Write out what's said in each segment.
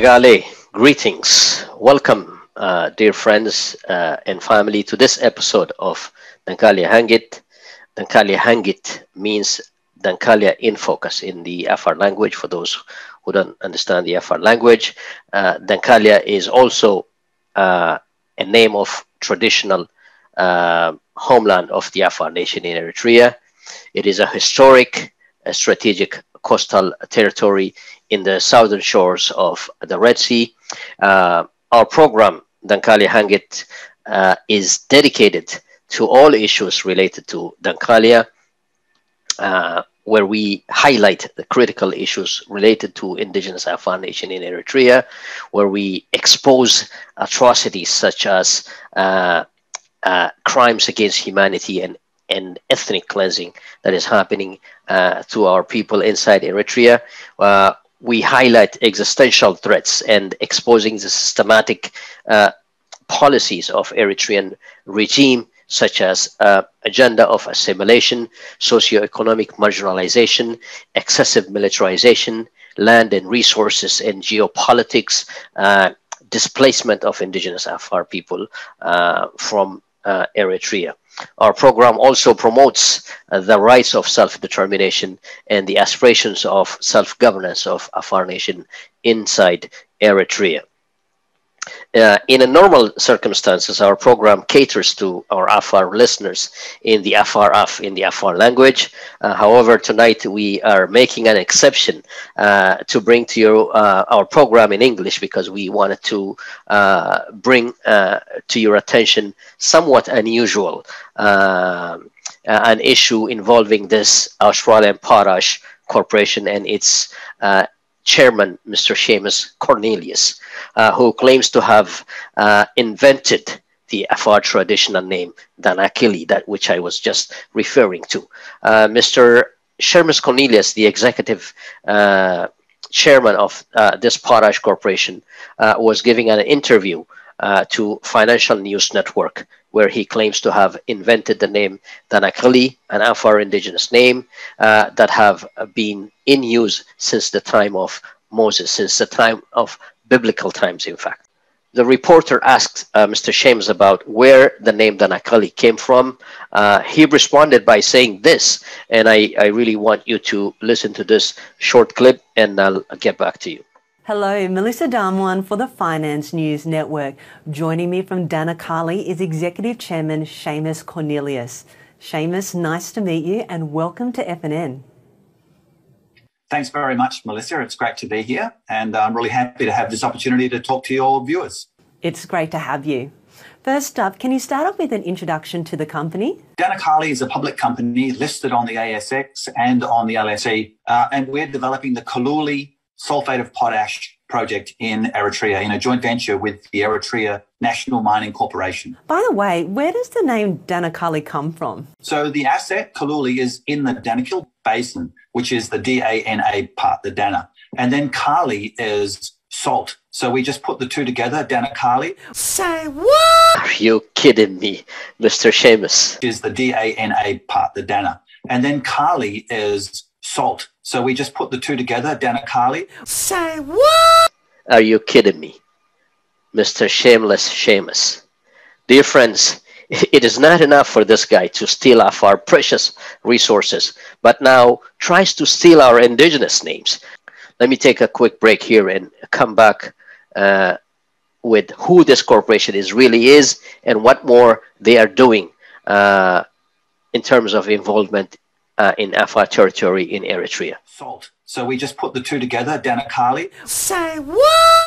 Nagale, greetings. Welcome, uh, dear friends uh, and family, to this episode of Dankalia Hangit. Dankalia Hangit means Dankalia in focus in the Afar language for those who don't understand the Afar language. Uh, Dankalia is also uh, a name of traditional uh, homeland of the Afar nation in Eritrea. It is a historic, a strategic coastal territory in the southern shores of the Red Sea. Uh, our program, Dankali Hangit, uh, is dedicated to all issues related to Dankalia, uh, where we highlight the critical issues related to indigenous Afar nation in Eritrea, where we expose atrocities such as uh, uh, crimes against humanity and and ethnic cleansing that is happening uh, to our people inside Eritrea. Uh, we highlight existential threats and exposing the systematic uh, policies of Eritrean regime, such as uh, agenda of assimilation, socio-economic marginalization, excessive militarization, land and resources and geopolitics, uh, displacement of indigenous Afar people uh, from Eritrea. Our program also promotes uh, the rights of self-determination and the aspirations of self-governance of Afar Nation inside Eritrea. Uh, in a normal circumstances, our program caters to our Afar listeners in the in the Afar language. Uh, however, tonight we are making an exception uh, to bring to you uh, our program in English because we wanted to uh, bring uh, to your attention somewhat unusual an issue involving this Australian Potash Corporation and its chairman, Mr. Seamus Cornelius, uh, who claims to have uh, invented the Afar traditional name Danakali, that which I was just referring to. Uh, Mr. Seamus Cornelius, the executive uh, chairman of uh, this Potash Corporation, uh, was giving an interview to Financial News Network where he claims to have invented the name Danakali, an Afar indigenous name uh, that have been in use since the time of Moses, since the time of biblical times, in fact. The reporter asked uh, Mr. Seamus about where the name Danakali came from. Uh, he responded by saying this, and I, I really want you to listen to this short clip, and I'll get back to you. Hello, Melissa Damwan for the Finance News Network. Joining me from Danakali is Executive Chairman Seamus Cornelius. Seamus, nice to meet you and welcome to FNN. Thanks very much, Melissa. It's great to be here and I'm really happy to have this opportunity to talk to your viewers. It's great to have you. First up, can you start off with an introduction to the company? Danakali is a public company listed on the ASX and on the LSE, uh, and we're developing the Colluli sulfate of potash project in Eritrea in a joint venture with the Eritrea National Mining Corporation. By the way, where does the name Danakali come from? So the asset, Colluli, is in the Danakil Basin, which is the D-A-N-A part, the Dana. And then Kali is salt. So we just put the two together, Danakali. Say what? Are you kidding me, Mr. Seamus? Is the D-A-N-A part, the Dana. And then Kali is salt. So we just put the two together, Danakali. Say what? Are you kidding me? Mr. Shameless Seamus. Dear friends, it is not enough for this guy to steal off our precious resources, but now tries to steal our indigenous names. Let me take a quick break here and come back uh, with who this corporation is really is and what more they are doing uh, in terms of involvement uh, in Afar territory in Eritrea. Salt. So we just put the two together, Danakali. Say what?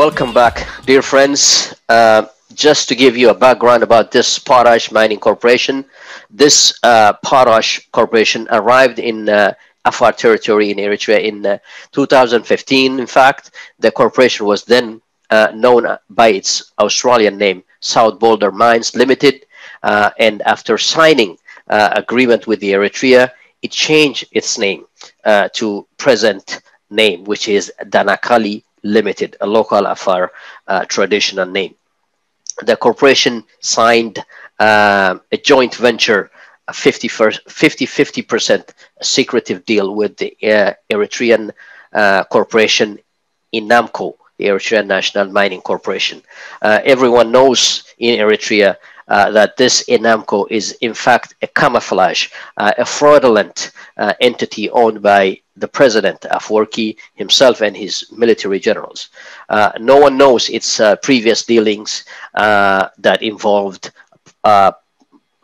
Welcome back, dear friends. Uh, just to give you a background about this Potash Mining Corporation, this uh, Potash Corporation arrived in uh, Afar territory in Eritrea in uh, 2015. In fact, the corporation was then uh, known by its Australian name, South Boulder Mines Limited, uh, and after signing uh, agreement with the Eritrea, it changed its name to present name, which is Danakali Limited, a local Afar traditional name the corporation signed uh, a joint venture, a 50 50% secretive deal with the uh, Eritrean uh, corporation ENAMCO, the Eritrean National Mining Corporation. Uh, everyone knows in Eritrea uh, that this ENAMCO is in fact a camouflage, uh, a fraudulent entity owned by the president, Afwerki himself and his military generals. Uh, no one knows its uh, previous dealings uh, that involved uh,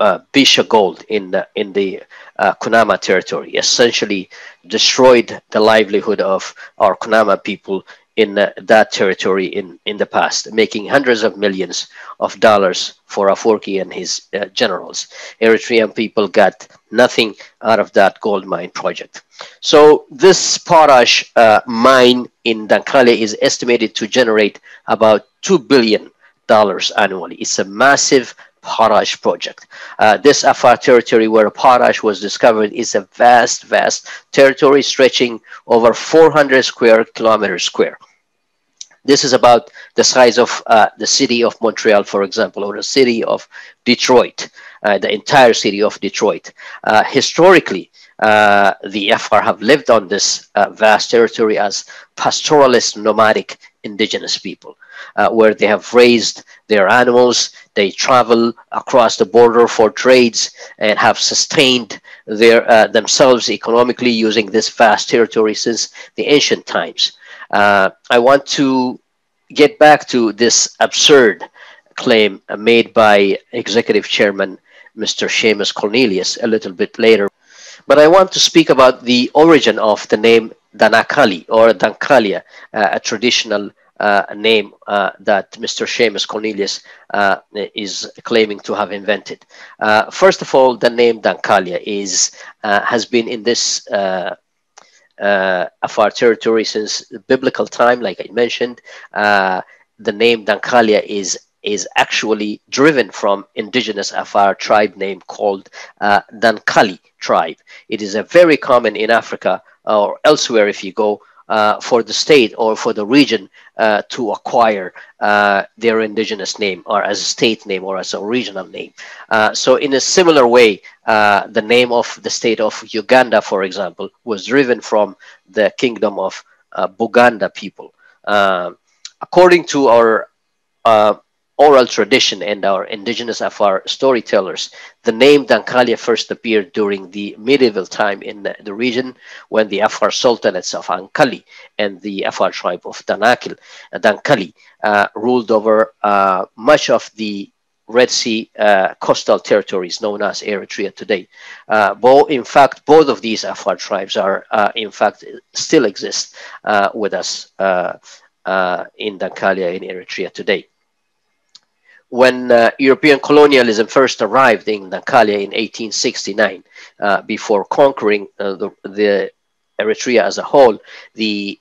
uh, Bisha gold in the, in the uh, Kunama territory, essentially destroyed the livelihood of our Kunama people in uh, that territory in, in the past, making hundreds of millions of dollars for Afwerki and his uh, generals. Eritrean people got nothing out of that gold mine project. So this potash uh, mine in Dankale is estimated to generate about $2 billion annually. It's a massive potash project. Uh, this Afar territory where potash was discovered is a vast, vast territory stretching over 400 square kilometers square. This is about the size of uh, the city of Montreal, for example, or the city of Detroit, uh, the entire city of Detroit. Uh, historically, uh, the Afar have lived on this uh, vast territory as pastoralist, nomadic indigenous people, uh, where they have raised their animals, they travel across the border for trades and have sustained their themselves economically using this vast territory since the ancient times. Uh, I want to get back to this absurd claim made by Executive Chairman Mr. Seamus Cornelius a little bit later. But I want to speak about the origin of the name Danakali or Dankalia, uh, a traditional uh, name uh, that Mr. Seamus Cornelius uh, is claiming to have invented. Uh, first of all, the name Dankalia is uh, has been in this uh, Afar territory since biblical time, like I mentioned. Uh, the name Dankalia is is actually driven from indigenous Afar tribe name called uh, Dankali tribe. It is a very common in Africa or elsewhere if you go uh, for the state or for the region uh, to acquire uh, their indigenous name or as a state name or as a regional name. Uh, so in a similar way, uh, the name of the state of Uganda, for example, was driven from the kingdom of uh, Buganda people. according to our oral tradition and our indigenous Afar storytellers, the name Dankalia first appeared during the medieval time in the, region when the Afar sultanates of Ankali and the Afar tribe of Danakil, uh, Dankali uh, ruled over uh, much of the Red Sea uh, coastal territories known as Eritrea today. Uh, both, in fact, both of these Afar tribes are, uh, in fact, still exist uh, with us in Dankalia in Eritrea today when uh, European colonialism first arrived in Dankalia in 1869, uh, before conquering uh, the, the, Eritrea as a whole, the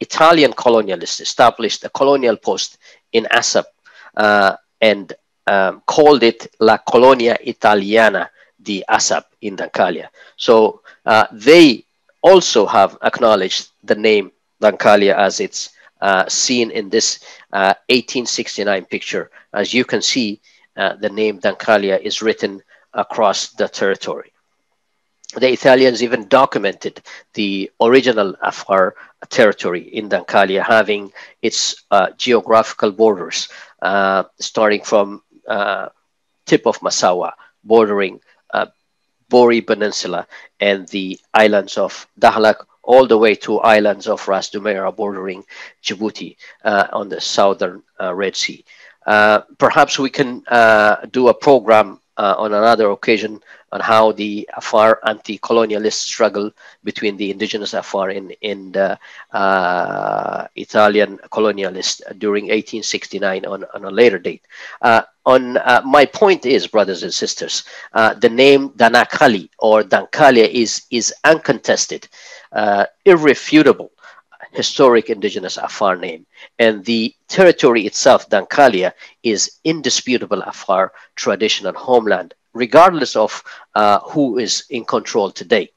Italian colonialists established a colonial post in Assab uh, and um, called it La Colonia Italiana di Assab in Dankalia. So uh, they also have acknowledged the name Dankalia as its seen in this 1869 picture as you can see, uh, the name Dankalia is written across the territory. The Italians even documented the original Afar territory in Dankalia having its uh, geographical borders, uh, starting from uh, tip of Massawa, bordering uh, Buri Peninsula and the islands of Dahlak, all the way to islands of Ras Dumaira bordering Djibouti uh, on the southern uh, Red Sea. Uh, perhaps we can uh, do a program uh, on another occasion on how the Afar anti-colonialist struggle between the indigenous Afar in, in the uh, Italian colonialists during 1869 on, on a later date. Uh, on uh, my point is, brothers and sisters, uh, the name Danakali or Dankalia is is uncontested, uh, irrefutable historic indigenous Afar name. And the territory itself, Dankalia, is indisputable Afar traditional homeland, regardless of uh, who is in control today.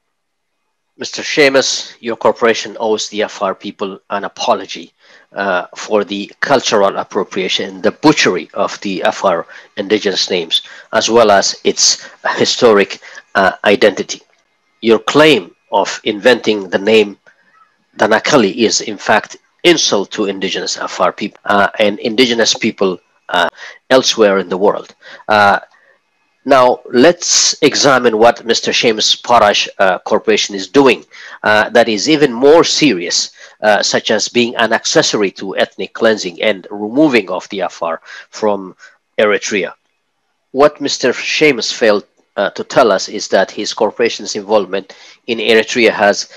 Mr. Seamus, your corporation owes the Afar people an apology uh, for the cultural appropriation, the butchery of the Afar indigenous names, as well as its historic uh, identity. Your claim of inventing the name Danakali is, in fact, insult to indigenous Afar people uh, and indigenous people uh, elsewhere in the world. Uh, now, let's examine what Mr. Seamus Potash uh, Corporation is doing uh, that is even more serious, uh, such as being an accessory to ethnic cleansing and removing of the Afar from Eritrea. What Mr. Seamus failed to tell us is that his corporation's involvement in Eritrea has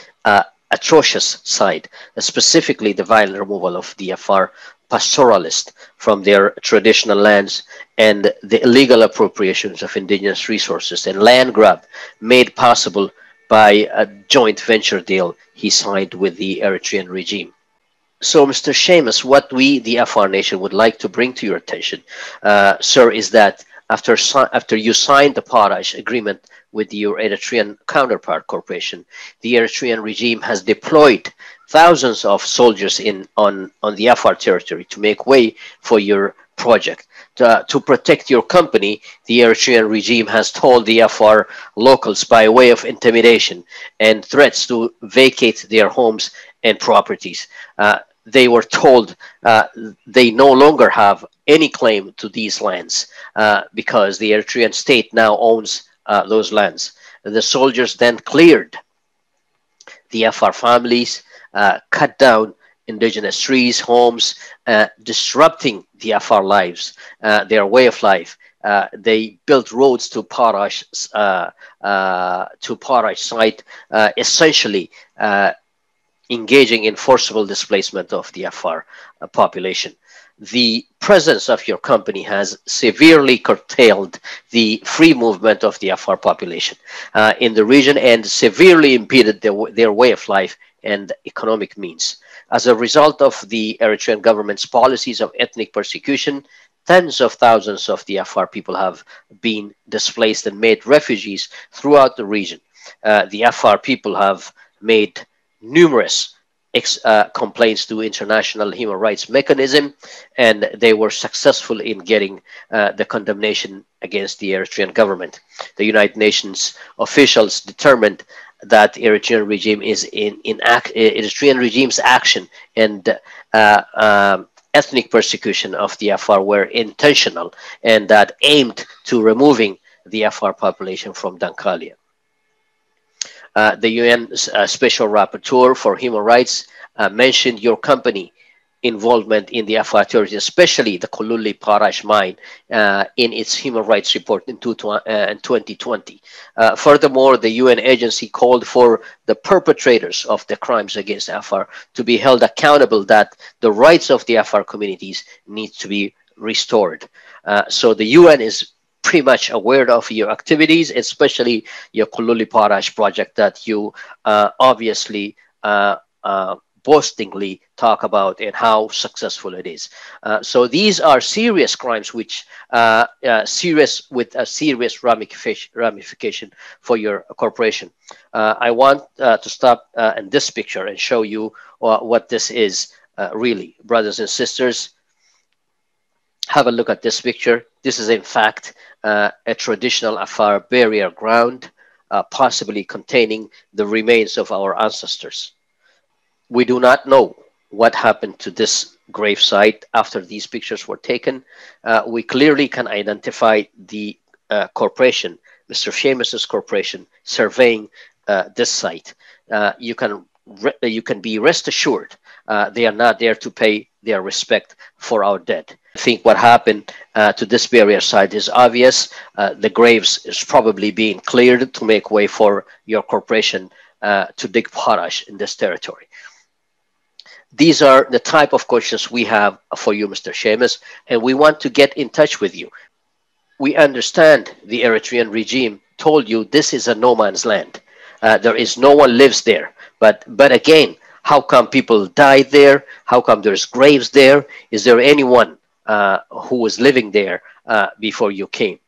atrocious side, specifically the violent removal of the Afar pastoralists from their traditional lands and the illegal appropriations of indigenous resources and land grab made possible by a joint venture deal he signed with the Eritrean regime. So, Mr. Seamus, what we, the Afar Nation, would like to bring to your attention, uh, sir, is that after, after you signed the Potash agreement with your Eritrean counterpart corporation, the Eritrean regime has deployed thousands of soldiers in on, on the Afar territory to make way for your project. To, to protect your company, the Eritrean regime has told the Afar locals by way of intimidation and threats to vacate their homes and properties. Uh, they were told uh, they no longer have any claim to these lands uh, because the Eritrean state now owns uh, those lands. The soldiers then cleared the Afar families uh, cut down indigenous trees, homes, uh, disrupting the Afar lives, uh, their way of life. Uh, they built roads to Parash, uh, to Parash site, essentially engaging in forcible displacement of the Afar population the presence of your company has severely curtailed the free movement of the Afar population uh, in the region and severely impeded their, their way of life and economic means. As a result of the Eritrean government's policies of ethnic persecution, tens of thousands of the Afar people have been displaced and made refugees throughout the region. Uh, the Afar people have made numerous uh, complaints to international human rights mechanism and they were successful in getting uh, the condemnation against the eritrean government the united nations officials determined that Eritrean regime is in in act, Eritrean regime's action and uh, um, ethnic persecution of the Afar were intentional and that aimed to removing the Afar population from Dankalia. Uh, the UN uh, Special Rapporteur for Human Rights uh, mentioned your company involvement in the Afar authorities, especially the Colluli Potash mine, uh, in its human rights report in, two, uh, in 2020. Uh, furthermore, the UN agency called for the perpetrators of the crimes against Afar to be held accountable that the rights of the Afar communities need to be restored. Uh, so the UN is pretty much aware of your activities, especially your Colluli Potash project that you uh, obviously uh, boastingly talk about and how successful it is. Uh, so these are serious crimes which uh, uh, serious with a serious ramification, for your corporation. Uh, I want uh, to stop uh, in this picture and show you what this is really, brothers and sisters. Have a look at this picture. This is in fact a traditional Afar burial ground, possibly containing the remains of our ancestors we do not know what happened to this grave site after these pictures were taken. Uh, we clearly can identify the uh, corporation, Mr. Seamus's corporation, surveying uh, this site. Uh, you can you can be rest assured uh, they are not there to pay their respect for our dead. I think what happened uh, to this barrier site is obvious. Uh, the graves is probably being cleared to make way for your corporation uh, to dig potash in this territory. These are the type of questions we have for you, Mr. Seamus, and we want to get in touch with you. We understand the Eritrean regime told you this is a no man's land. Uh, there is no one lives there. But but again, how come people died there? How come there's graves there? Is there anyone who was living there uh, before you came?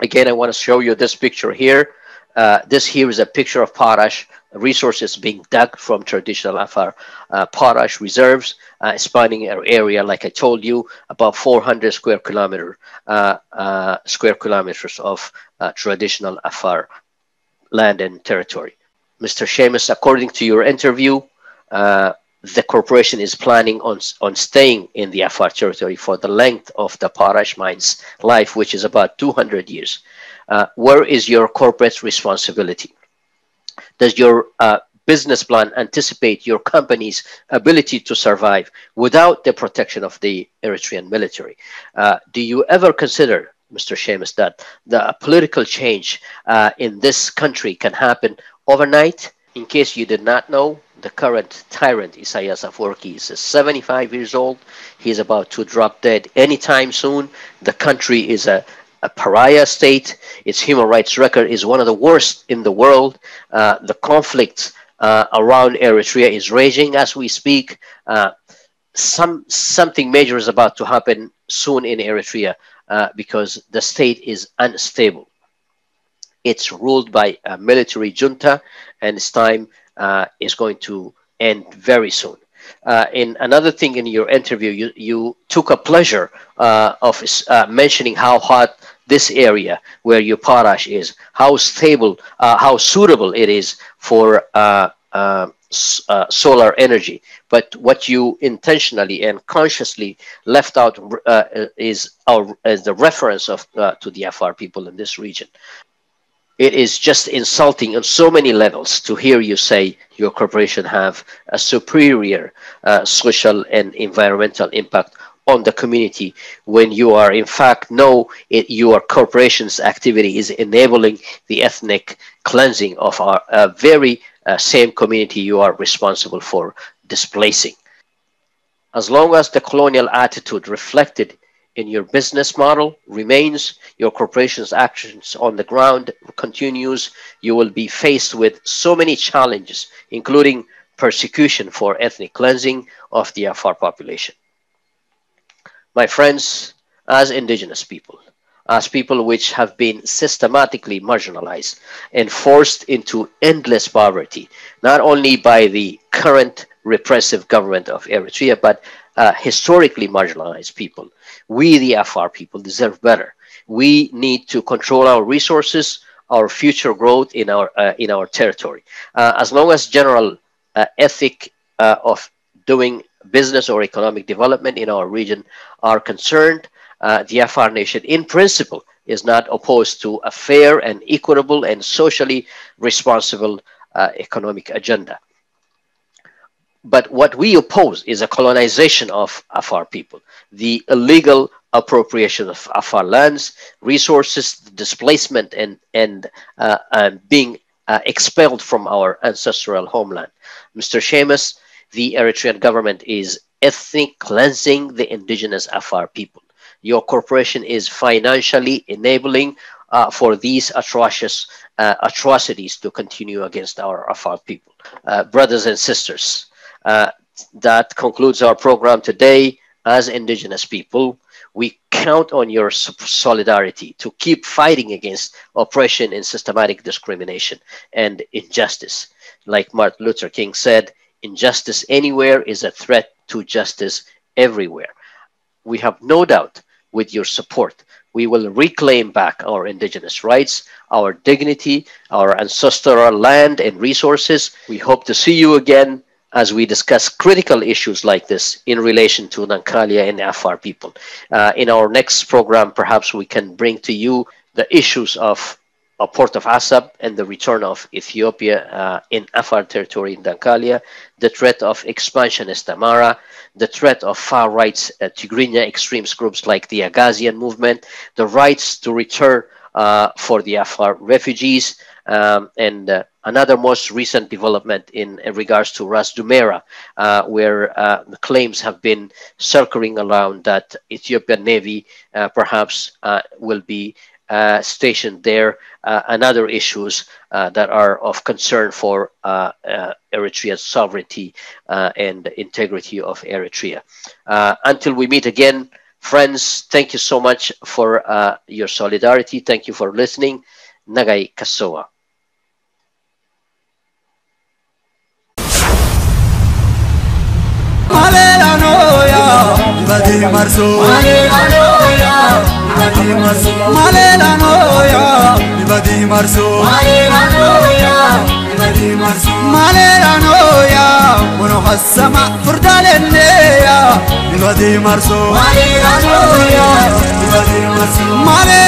Again, I want to show you this picture here. Uh, this here is a picture of potash resources being dug from traditional Afar uh, potash reserves, uh, spanning an area, like I told you, about 400 square kilometer uh, uh, square kilometers of uh, traditional Afar land and territory. Mr. Seamus, according to your interview, uh, the corporation is planning on, on staying in the Afar territory for the length of the potash mine's life, which is about 200 years. Uh, where is your corporate responsibility? Does your uh, business plan anticipate your company's ability to survive without the protection of the Eritrean military? Uh, do you ever consider, Mr. Seamus, that the political change uh, in this country can happen overnight? In case you did not know, the current tyrant Isaias Afwerki is 75 years old. He's about to drop dead anytime soon. The country is a, a pariah state. Its human rights record is one of the worst in the world. Uh, the conflict uh, around Eritrea is raging as we speak. Uh, some something major is about to happen soon in Eritrea uh, because the state is unstable. It's ruled by a military junta, and its time uh, is going to end very soon. Uh, in another thing in your interview, you, you took a pleasure uh, of uh, mentioning how hot this area where your potash is, how stable, uh, how suitable it is for uh, solar energy. But what you intentionally and consciously left out is, our, is the reference of to the Afar people in this region it is just insulting on so many levels to hear you say your corporation have a superior uh, social and environmental impact on the community when you are in fact know it, your corporation's activity is enabling the ethnic cleansing of our uh, very uh, same community you are responsible for displacing. As long as the colonial attitude reflected in your business model remains, your corporation's actions on the ground continues, you will be faced with so many challenges, including persecution for ethnic cleansing of the Afar population. My friends, as indigenous people, as people which have been systematically marginalized and forced into endless poverty, not only by the current repressive government of Eritrea, but uh, historically marginalized people. We, the Afar people, deserve better. We need to control our resources, our future growth in our uh, in our territory. Uh, as long as general uh, ethic uh, of doing business or economic development in our region are concerned, uh, the Afar nation, in principle, is not opposed to a fair and equitable and socially responsible economic agenda. But what we oppose is a colonization of Afar people, the illegal appropriation of Afar lands, resources, displacement, and, and uh, uh, being uh, expelled from our ancestral homeland. Mr. Seamus, the Eritrean government is ethnic cleansing the indigenous Afar people. Your corporation is financially enabling uh, for these atrocious uh, atrocities to continue against our Afar people. Uh, brothers and sisters, uh, that concludes our program today. As Indigenous people, we count on your solidarity to keep fighting against oppression and systematic discrimination and injustice. Like Martin Luther King said, injustice anywhere is a threat to justice everywhere. We have no doubt with your support, we will reclaim back our indigenous rights, our dignity, our ancestral land and resources. We hope to see you again as we discuss critical issues like this in relation to Dankalia and Afar people. Uh, in our next program, perhaps we can bring to you the issues of a port of Assab and the return of Ethiopia uh, in Afar territory in Dankalia, the threat of expansionist Amhara, the threat of far right uh, Tigrinya extremist groups like the Agazian movement, the rights to return uh, for the Afar refugees, um, and uh, another most recent development in, in regards to Ras Dumera, uh, where uh, claims have been circling around that Ethiopian Navy uh, perhaps uh, will be uh, stationed there, and other issues that are of concern for Eritrea's sovereignty and integrity of Eritrea. until we meet again, friends, thank you so much for your solidarity. Thank you for listening. Nagai Kasoa. مدي مرسو مالي لانويا مدي مرسو مالي لانويا مدي مرسو مالي لانويا مدي مرسو مالي فردال النيا مدي مرسو مالي لانويا مدي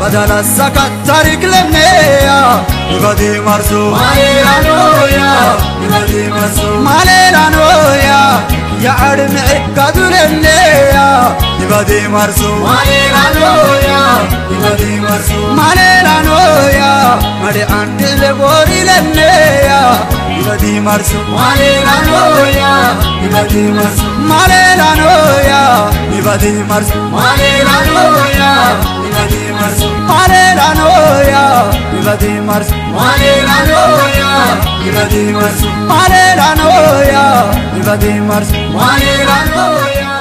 بدل السكت تاريخ للنيا مدي مرسو مالي لانويا مدي مرسو مالي لانويا కదులెల్లేయా ఇవదే మరసు. మనేరానోయా మరి అంటిలే కోరిలెల్లేయా ఇవది మరసు. మనేరానోయా ఇవది మరసు. మనేరానోయా ఇవది మరసు. మనేరానోయా marso Malelanoya ibadi marso Malelanoya ibadi marso Malelanoya